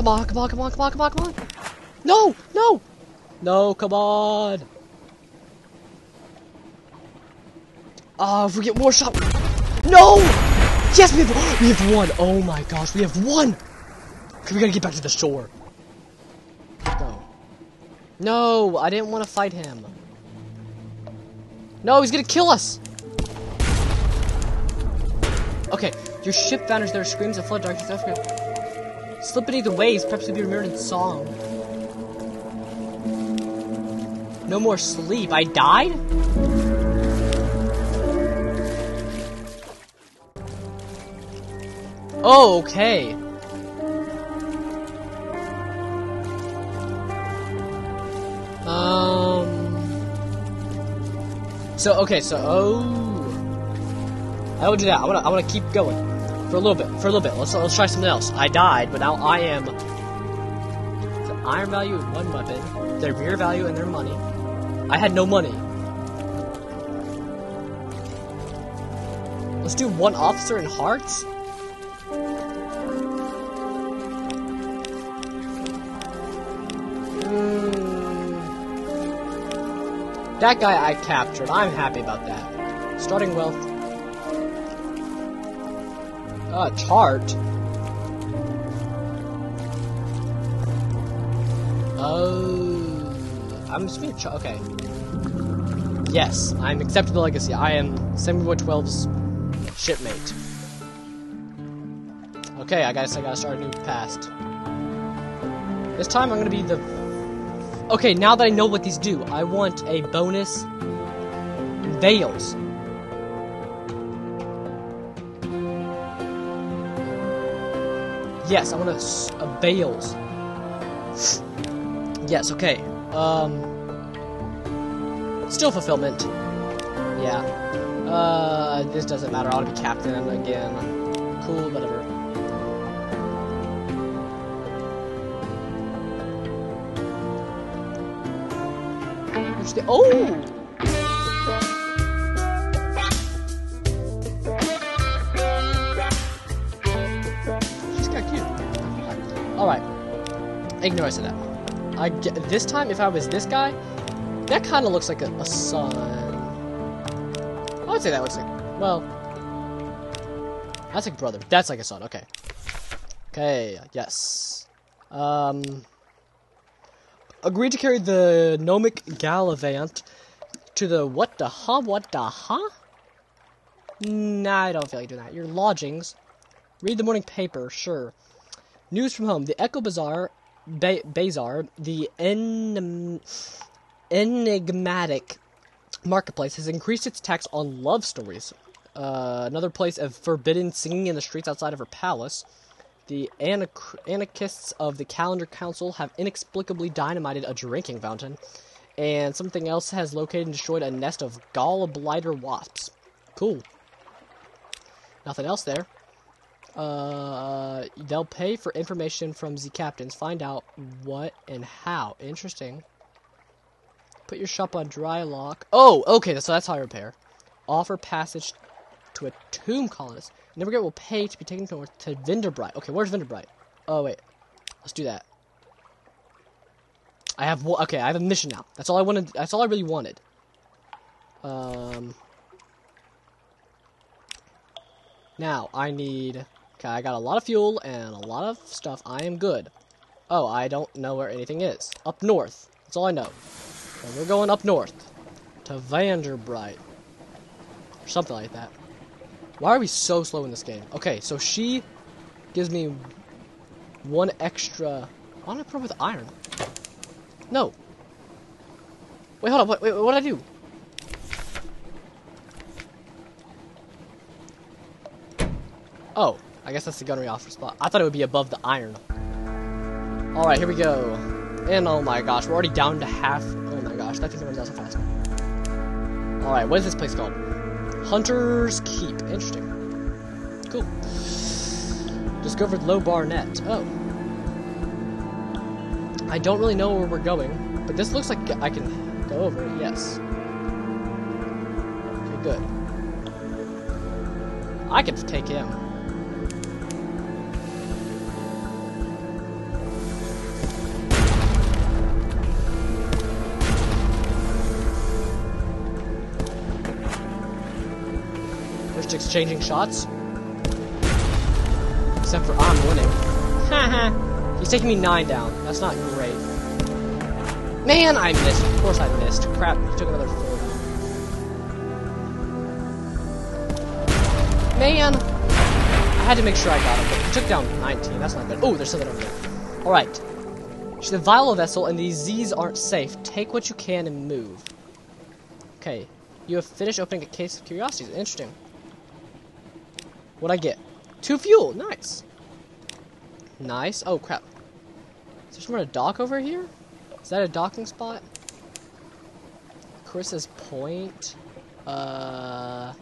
come on, come on, come on, come on, come on, come on. No, no, no, come on. Ah, uh, if we get more shot. No! Yes, we have, we have one. Oh my gosh, we have one. Okay, we gotta get back to the shore. No. No, I didn't want to fight him. No, he's gonna kill us. Okay, your ship vanished. There are screams of flood darkness. Slip beneath the waves, perhaps to be remembered in song. No more sleep. I died? Oh, okay. Um. So okay, so oh, I will do that. I wanna I wanna keep going for a little bit. For a little bit. Let's let's try something else. I died, but now I am. The iron value is one weapon. Their rear value and their money. I had no money. Let's do one officer in hearts. Hmm. That guy I captured. I'm happy about that. Starting wealth. Uh, chart. Oh. I'm just being okay. Yes, I'm accepting the legacy. I am Samuel 12's shipmate. Okay, I guess I gotta start a new past. This time I'm gonna be the Okay, now that I know what these do, I want a bonus Veils. Yes, I want a, a Veils. yes, okay. Um, still fulfillment. Yeah. Uh, this doesn't matter. I want to be captain again. Cool, whatever. Oh! Ignore I said that. I get, this time, if I was this guy, that kind of looks like a, a son. I would say that looks like, well, that's like brother. That's like a son. Okay. Okay. Yes. Um agreed to carry the gnomic Gallivant to the what the huh? What the huh? Nah, I don't feel like doing that. Your lodgings. Read the morning paper, sure. News from home. The Echo Bazaar, ba- Bazaar, the en- enigmatic marketplace has increased its tax on love stories. Uh, another place of forbidden singing in the streets outside of her palace. The anarchists of the Calendar Council have inexplicably dynamited a drinking fountain, and something else has located and destroyed a nest of gall blighter wasps. Cool. Nothing else there. Uh, they'll pay for information from the captains. Find out what and how. Interesting. Put your shop on dry lock. Oh, okay, so that's how I repair. Offer passage to a tomb colonist. Neverget will pay to be taken north to Venderbight. Okay, where's Venderbight? Oh, wait. Let's do that. I have okay. I have a mission now. That's all I wanted. That's all I really wanted. Um. Now I need. Okay, I got a lot of fuel and a lot of stuff. I am good. Oh, I don't know where anything is. Up north. That's all I know. And we're going up north to Venderbight or something like that. Why are we so slow in this game? Okay, so she gives me one extra... Why don't I put her with iron? No. Wait, hold on. Wait, wait, what did I do? Oh, I guess that's the gunnery officer spot. I thought it would be above the iron. Alright, here we go. And oh my gosh, we're already down to half. Oh my gosh, that thing runs out so fast. Alright, what is this place called? Hunter's Keep. Interesting. Cool. Discovered low bar net. Oh. I don't really know where we're going, but this looks like I can go over it. Yes. Okay, good. I can take him. Exchanging shots. Except for I'm winning. Haha. He's taking me nine down. That's not great. Man, I missed. Of course I missed. Crap, he took another four. Man! I had to make sure I got him, but he took down 19. That's not good. Oh, there's something over there. Alright. She's a vile vessel, and these Z's aren't safe. Take what you can and move. Okay. You have finished opening a case of curiosities. Interesting. What'd I get? Two fuel. Nice. Nice. Oh, crap. Is there somewhere to dock over here? Is that a docking spot? Chris's point. Uh.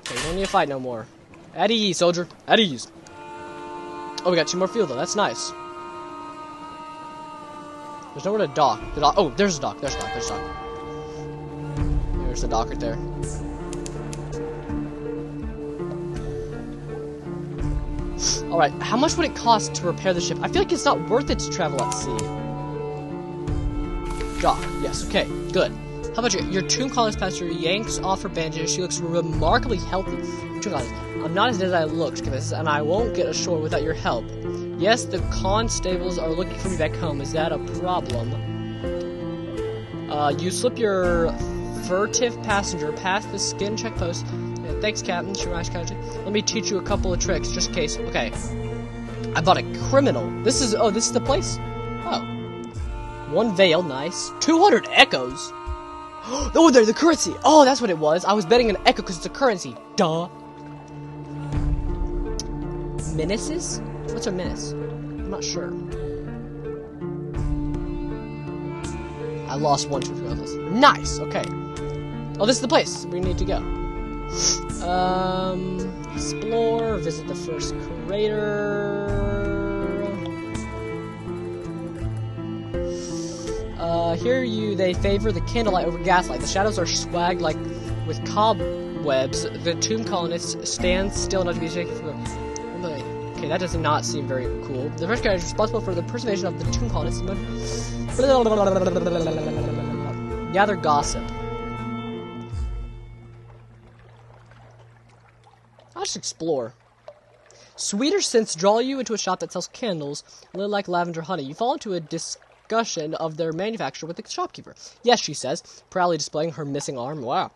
Okay, we don't need to fight no more. At ease, soldier. At ease. Oh, we got two more fuel though. That's nice. There's nowhere to dock. The. Oh, there's a dock. There's a dock. There's a dock. There's the dock right there. Alright, how much would it cost to repair the ship? I feel like it's not worth it to travel at sea. Dock. Yes, okay. Good. How about you? Your tomb colonist pastor yanks off her bandages. She looks remarkably healthy. Tomb colonist, I'm not as dead as I looked, and I won't get ashore without your help. Yes, the constables are looking for me back home. Is that a problem? Uh, you slip your furtive passenger past the skin check post. Yeah, thanks, Captain. Shirash Kaji. Let me teach you a couple of tricks, just in case. Okay. I bought a criminal. This is. Oh, this is the place? Oh. One veil, nice. 200 echoes. Oh, there, the currency. Oh, that's what it was. I was betting an echo because it's a currency. Duh. Menaces? What's a menace? I'm not sure. I lost one two regardless. Nice. Okay. Oh, this is the place we need to go. Um, explore. Visit the first crater. Uh, here you they favor the candlelight over gaslight. The shadows are swagged like with cobwebs. The tomb colonists stand still enough to be shaken from the. Okay, that does not seem very cool. The first guy is responsible for the preservation of the tomb colonists. Gather gossip. Just explore. Sweeter scents draw you into a shop that sells candles lit like lavender honey. You fall into a discussion of their manufacture with the shopkeeper. Yes, she says, proudly displaying her missing arm. Wow.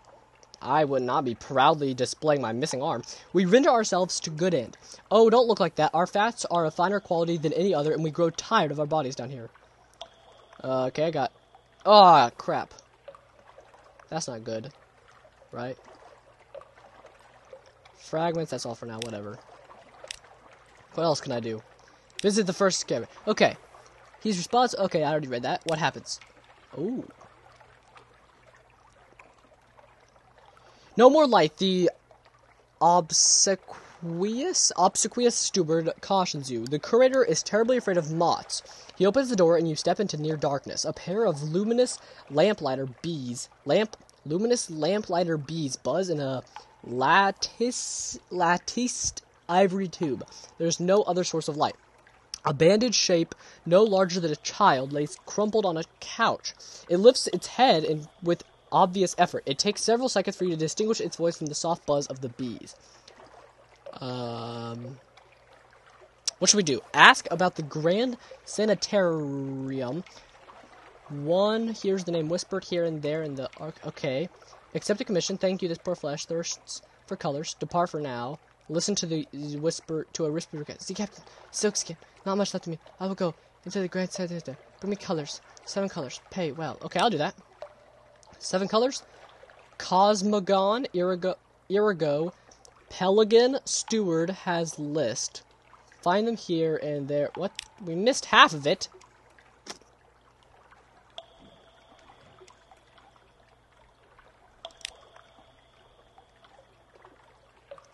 I would not be proudly displaying my missing arm. We render ourselves to good end. Oh, don't look like that. Our fats are of finer quality than any other, and we grow tired of our bodies down here. Uh, okay, I got... Oh, crap. That's not good. Right? Fragments, that's all for now, whatever. What else can I do? Visit the first scammer. Okay. He's response. Okay, I already read that. What happens? Ooh. No more light. The obsequious obsequious steward cautions you. The curator is terribly afraid of moths. He opens the door and you step into near darkness. A pair of luminous lamplighter bees, lamp luminous lamplighter bees buzz in a lattice latticed ivory tube. There's no other source of light. A banded shape, no larger than a child, lays crumpled on a couch. It lifts its head and with obvious effort. It takes several seconds for you to distinguish its voice from the soft buzz of the bees. Um, what should we do? Ask about the Grand Sanitarium. One, here's the name whispered here and there in the arc. Okay. Accept a commission. Thank you. This poor flesh thirsts for colors. Depart for now. Listen to the whisper to a whisper. See, Captain, silkskin. Not much left of me. I will go into the Grand Sanitarium. Bring me colors. Seven colors. Pay well. Okay, I'll do that. Seven colors. Cosmogone, Irrigo, Irrigo, Peligin, Steward has list. Find them here and there. What? We missed half of it.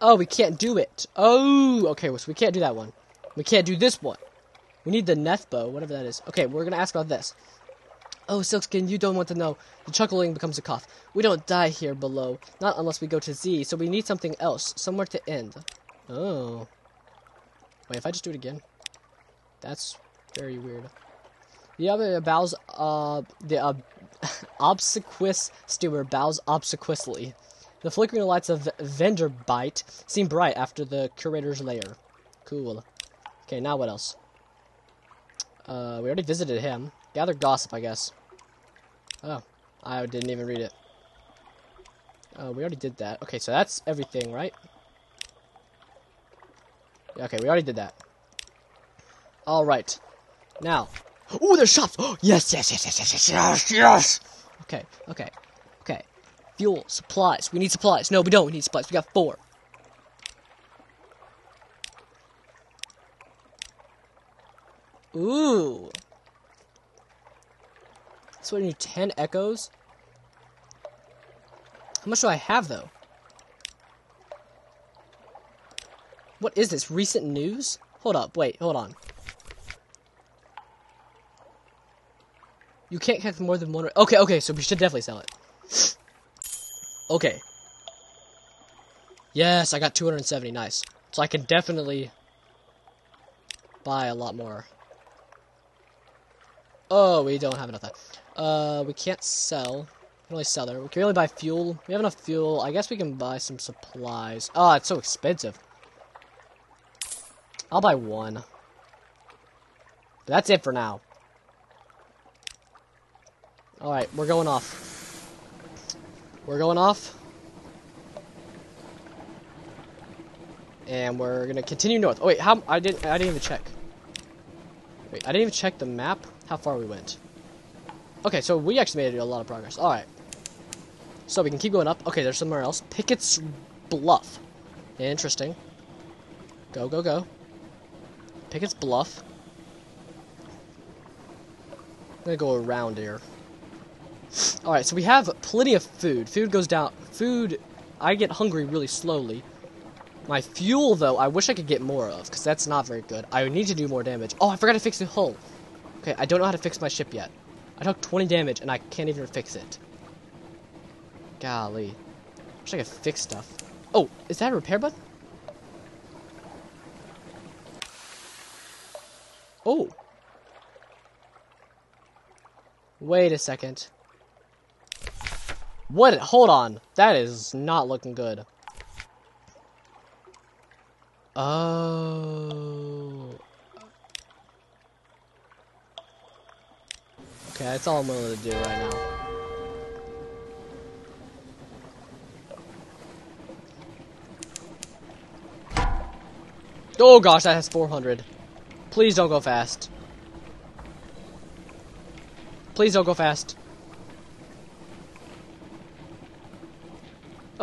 Oh, we can't do it. Oh, okay, so we can't do that one. We can't do this one. We need the Neathbow, whatever that is. Okay, we're gonna ask about this. Oh, Silkskin, you don't want to know. The chuckling becomes a cough. We don't die here below. Not unless we go to Z, so we need something else. Somewhere to end. Oh. Wait, if I just do it again? That's very weird. The other bows, uh, the uh, obsequious steward bows obsequiously. The flickering lights of Venderbight seem bright after the curator's lair. Cool. Okay, now what else? Uh, we already visited him. Gather gossip, I guess. Oh, I didn't even read it. Uh, we already did that. Okay, so that's everything, right? Okay, we already did that. Alright. Now. Ooh, there's shops! Oh, yes, yes, yes, yes, yes, yes, yes! Okay, okay. Fuel, supplies. We need supplies. No, we don't. Need supplies. We got four. Ooh. So we need 10 echoes. How much do I have, though? What is this? Recent news? Hold up. Wait, hold on. You can't catch more than one. Okay, okay, so we should definitely sell it. Okay. Yes, I got 270. Nice. So I can definitely buy a lot more. Oh, we don't have enough that. Uh, we can't sell. We can only sell there. We can only buy fuel. We have enough fuel. I guess we can buy some supplies. Oh, it's so expensive. I'll buy one. But that's it for now. Alright, we're going off. We're going off. And we're gonna continue north. Oh wait, how I didn't I didn't even check. Wait, I didn't even check the map how far we went. Okay, so we actually made a lot of progress. Alright. So we can keep going up. Okay, there's somewhere else. Pickett's Bluff. Interesting. Go, go, go. Pickett's Bluff. I'm gonna go around here. Alright, so we have plenty of food. Food goes down. Food, I get hungry really slowly. My fuel, though, I wish I could get more of, because that's not very good. I need to do more damage. Oh, I forgot to fix the hull. Okay, I don't know how to fix my ship yet. I took 20 damage, and I can't even fix it. Golly. Wish I could fix stuff. Oh, is that a repair button? Oh. Wait a second. What? Hold on. That is not looking good. Oh. Okay, that's all I'm willing to do right now. Oh gosh, that has 400. Please don't go fast. Please don't go fast.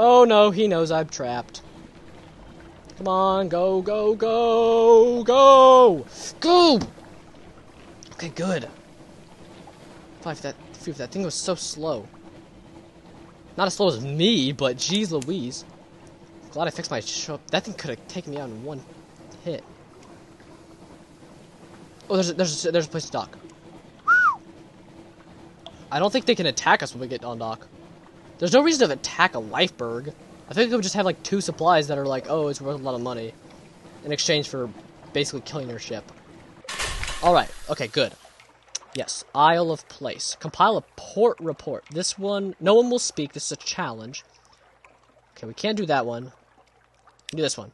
Oh no, he knows I'm trapped. Come on, go, go, go, go! Go! Okay, good. Five that phew, that thing was so slow. Not as slow as me, but geez Louise. Glad I fixed my ship. That thing could have taken me out in one hit. Oh, there's a, there's a, there's a place to dock. I don't think they can attack us when we get on dock. There's no reason to attack a Lifeberg. I think they would just have like two supplies that are like, oh, it's worth a lot of money, in exchange for basically killing their ship. All right. Okay. Good. Yes. Isle of Place. Compile a port report. This one, no one will speak. This is a challenge. Okay, we can't do that one. Do this one.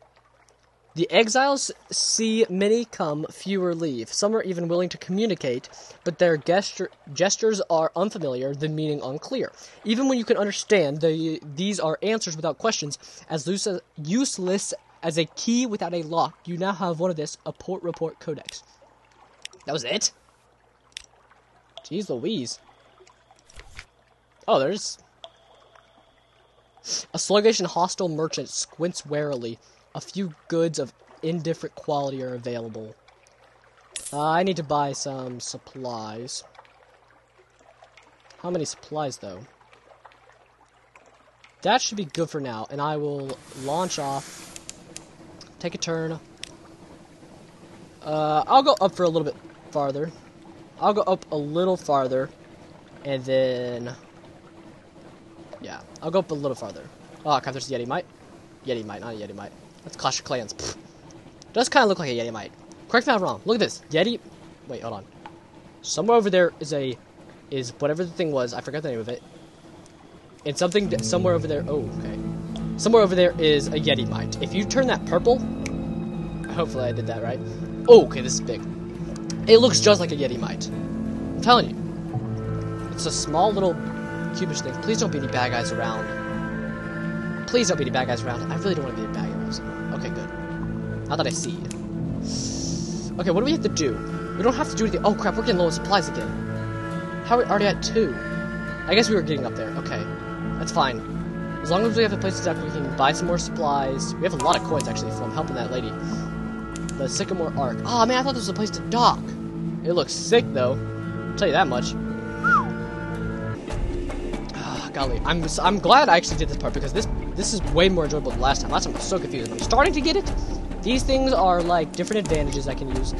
The exiles see many come, fewer leave. Some are even willing to communicate, but their gesture, gestures are unfamiliar, the meaning unclear. Even when you can understand, the, these are answers without questions, as useless as a key without a lock. You now have one of this, a port report codex. That was it? Jeez Louise. Oh, there's... A sluggish and hostile merchant squints warily a few goods of indifferent quality are available. Uh, I need to buy some supplies. How many supplies, though? That should be good for now, and I will launch off, take a turn. Uh, I'll go up for a little bit farther. I'll go up a little farther, and then... Yeah, I'll go up a little farther. Oh, crap, there's Yeti Mite. Yeti Mite, not Yeti Mite. That's Clash of Clans. Pfft. Does kind of look like a Yeti might. Correct me if I'm wrong. Look at this. Yeti. Wait, hold on. Somewhere over there is a, is whatever the thing was. I forgot the name of it. And something somewhere over there. Oh, okay. Somewhere over there is a Yeti mite. If you turn that purple, hopefully I did that right. Oh, okay, this is big. It looks just like a Yeti mite. I'm telling you. It's a small little cubish thing. Please don't be any bad guys around. Please don't be any bad guys around. I really don't want to be a bad. Now that I see you. Okay, what do we have to do? We don't have to do anything. Oh crap, we're getting low on supplies again. How are we already at two? I guess we were getting up there. Okay, that's fine. As long as we have a place to dock, we can buy some more supplies. We have a lot of coins actually from helping that lady. The Sycamore Arc. Oh man, I thought this was a place to dock. It looks sick though. I'll tell you that much. Ah, golly, I'm I'm glad I actually did this part because this this is way more enjoyable than last time. Last time I was so confused. I'm starting to get it. These things are like different advantages I can use.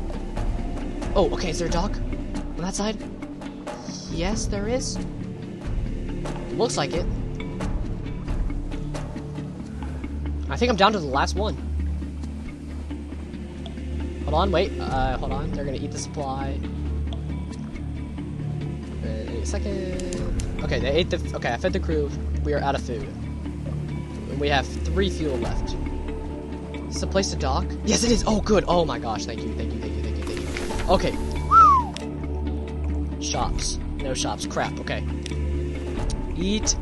Oh, okay, is there a dock on that side? Yes, there is. Looks like it. I think I'm down to the last one. Hold on, wait. Uh, hold on. They're gonna eat the supply. Wait a second. Okay, they ate the. Okay, I fed the crew. We are out of food. We have three fuel left. Is a place to dock? Yes, it is. Oh, good. Oh my gosh. Thank you. Thank you. Thank you. Thank you. Thank you. Okay. Shops. No shops. Crap. Okay. Eat.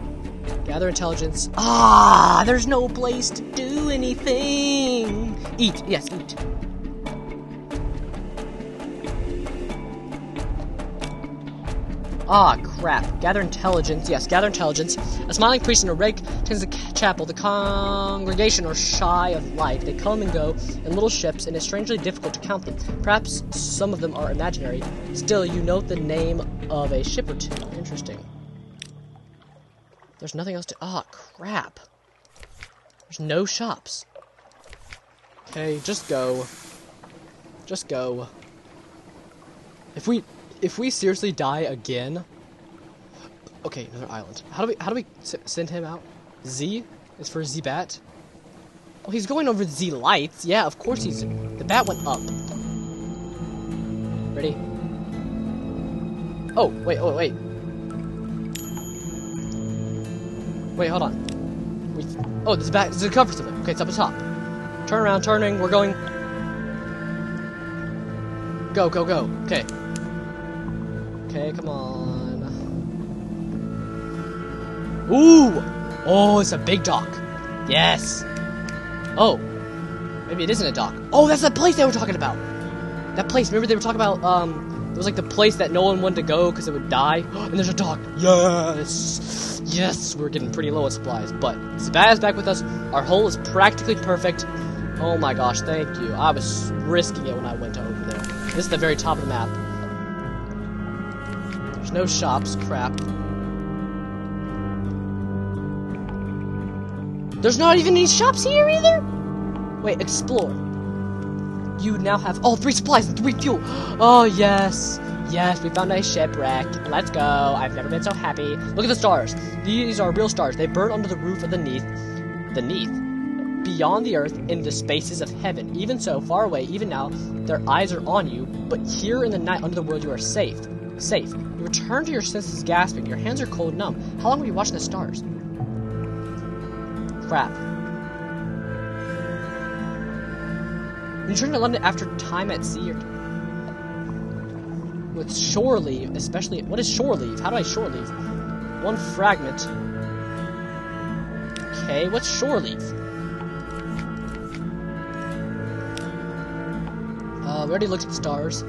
Gather intelligence. Ah, there's no place to do anything. Eat. Yes, eat. Ah, crap. Gather intelligence. Yes, gather intelligence. A smiling priest in a red tends the chapel. The congregation are shy of life. They come and go in little ships, and it's strangely difficult to count them. Perhaps some of them are imaginary. Still, you note the name of a ship or two. Interesting. There's nothing else to. Ah, crap. There's no shops. Okay, just go. Just go. If we if we seriously die again, okay, another island. How do we how do we send him out? Z is for Z bat. Oh, he's going over Z lights. Yeah, of course he's. The bat went up. Ready? Oh wait, oh wait. Wait, hold on. We, oh, this bat. This is a cover something. Okay, it's up the top. Turn around, turning. We're going. Go, go, go. Okay. Okay, come on. Ooh! Oh, it's a big dock. Yes. Oh. Maybe it isn't a dock. Oh, that's the place they were talking about. That place. Remember they were talking about, um, it was like the place that no one wanted to go because it would die. And there's a dock. Yes. Yes. We're getting pretty low on supplies. But Sabaz back with us. Our hull is practically perfect. Oh my gosh, thank you. I was risking it when I went over there. This is the very top of the map. There's no shops, crap. There's not even any shops here either? Wait, explore. You now have all three supplies and three fuel. Oh, yes. Yes, we found a shipwreck. Let's go. I've never been so happy. Look at the stars. These are real stars. They burn under the roof of the neath. The neath. Beyond the earth, in the spaces of heaven. Even so, far away, even now, their eyes are on you. But here in the night under the world, you are safe. Safe. You return to your senses gasping. Your hands are cold numb. How long were you watching the stars? Crap. Return to London after time at sea, with shore leave, especially what is shore leave? How do I shore leave? One fragment. Okay, what's shore leave? Uh, we already looked at stars.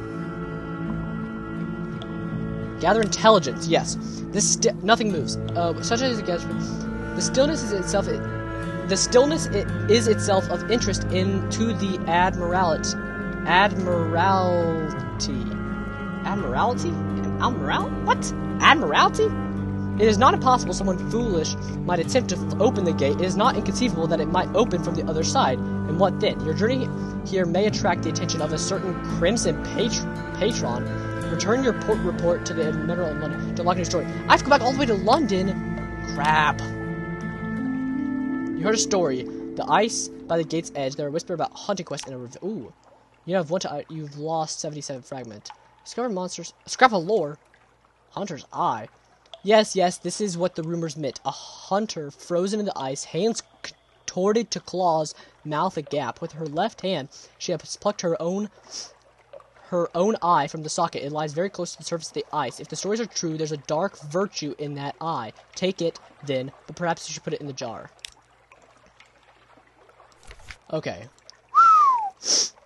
Gather intelligence. Yes, this nothing moves. Uh, such as it gets. The stillness is itself. It, the stillness is itself of interest into the admiralty. Admiralty. Admiralty? Admiral? What? Admiralty? It is not impossible someone foolish might attempt to open the gate. It is not inconceivable that it might open from the other side. And what then? Your journey here may attract the attention of a certain crimson patr- patron. Return your port report to the Admiral in London to unlock your story. I have to go back all the way to London. Crap. You heard a story. The ice by the gate's edge. There are whisper about hunting quest in a rev- ooh. You have one to, you've lost 77 fragment. Discover monsters. Scrap of lore. Hunter's eye. Yes, yes, this is what the rumors meant. A hunter frozen in the ice, hands contorted to Claw's mouth agape. With her left hand, she has plucked her own her own eye from the socket. It lies very close to the surface of the ice. If the stories are true, there's a dark virtue in that eye. Take it, then, but perhaps you should put it in the jar. Okay.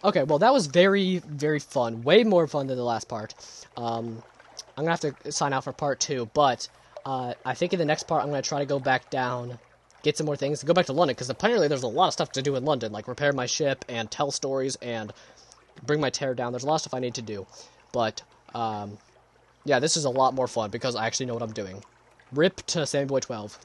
Okay, well, that was very, very fun. Way more fun than the last part. Um, I'm gonna have to sign out for part two, but uh, I think in the next part, I'm gonna try to go back down, get some more things, go back to London, because apparently there's a lot of stuff to do in London, like repair my ship and tell stories and bring my tear down. There's a lot of stuff I need to do, but um, yeah, this is a lot more fun because I actually know what I'm doing. Rip to Sammy Boy 12.